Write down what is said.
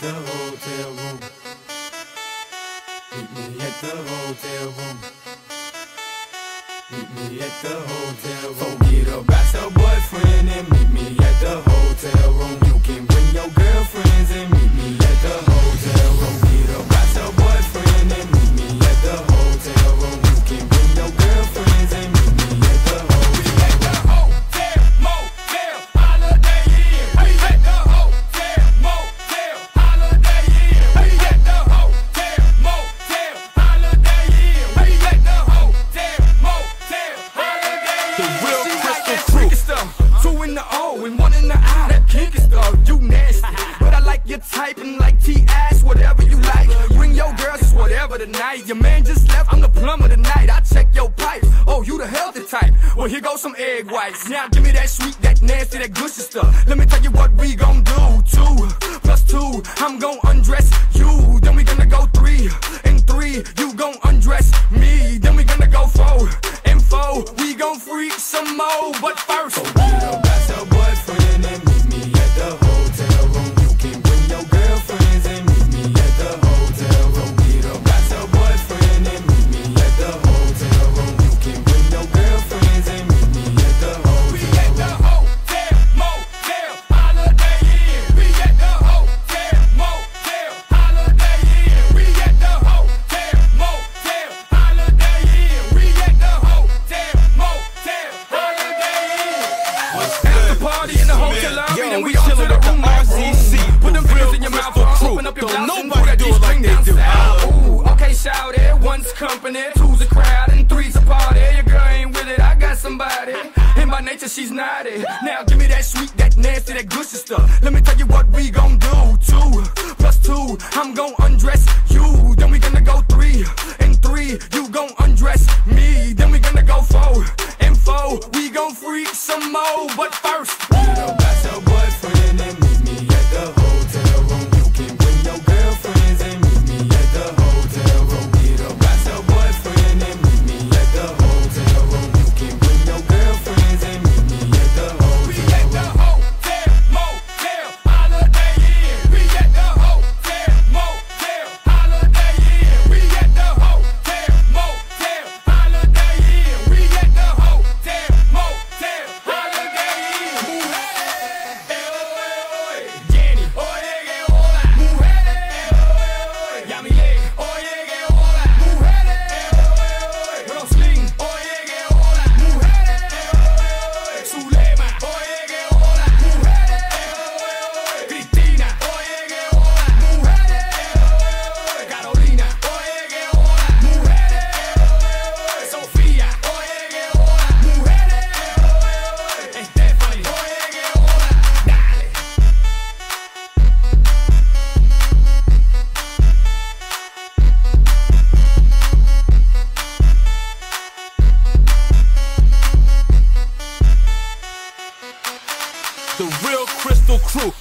the hotel room. Meet me at the hotel room. Meet me at the hotel room. Forget about your boyfriend and meet me at the hotel room. tonight. Your man just left, I'm the plumber tonight. I check your pipes. Oh, you the healthy type. Well, here goes some egg whites. Now give me that sweet, that nasty, that gushy stuff. Let me tell you what we gon' do. Two plus two, I'm gon' undress you. Then we gonna go three and three, you gon' undress me. Then we gonna go four and four, we gon' freak some more. But first. she's naughty. Now give me that sweet, that nasty, that good stuff. Let me tell you Crystal Crew.